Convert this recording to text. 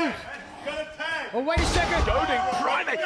Oh, wait a second. Goading Primate.